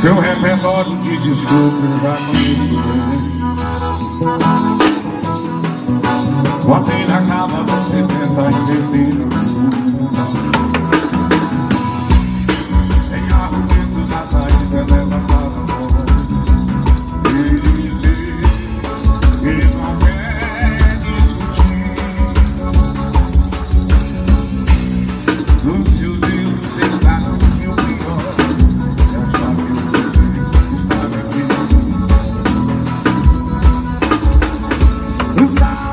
Seu repertório de desculpa eu já conheço Botei na cama, você tenta inverter Inside.